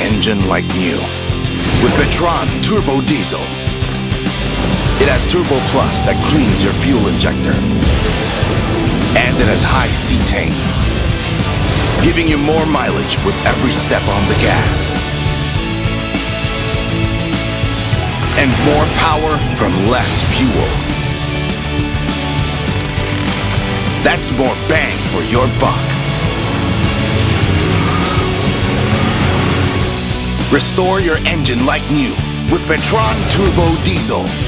engine like new with Petron Turbo Diesel. It has Turbo Plus that cleans your fuel injector. And it has high cetane, giving you more mileage with every step on the gas. And more power from less fuel. That's more bang for your buck. Restore your engine like new with Petron Turbo Diesel.